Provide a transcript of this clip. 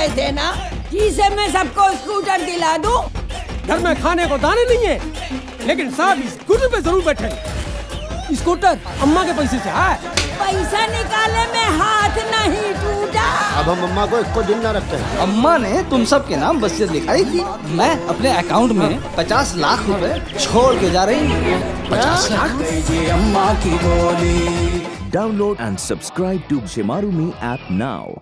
सोने थे ना? जिसे मैं सबको स्कूटर दिला दूँ। घर में खाने को दाने नहीं है लेकिन साहब स्कूटर पे ज़रूर बैठे स्कूटर अम्मा के पैसे से आए। पैसा निकाले में हाथ नहीं टूटा। अब हम अम्मा को एक दिन न रखते हैं। अम्मा ने तुम सब के नाम बसियत लिखाई थी। मैं अपने अकाउंट में पचास लाख रुपए छोड़ के जा रही हूँ। पचास हाँ? लाख? अम्मा की बोली। Download and subscribe to Shimaru me app now